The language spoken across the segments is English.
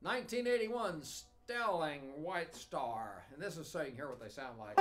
1981 Stelling White Star. And this is can hear what they sound like.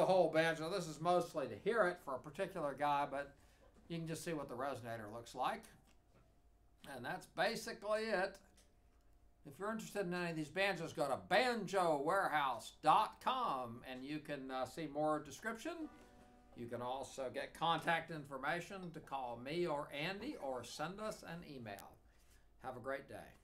The whole banjo. This is mostly to hear it for a particular guy, but you can just see what the resonator looks like. And that's basically it. If you're interested in any of these banjos, go to banjowarehouse.com and you can uh, see more description. You can also get contact information to call me or Andy or send us an email. Have a great day.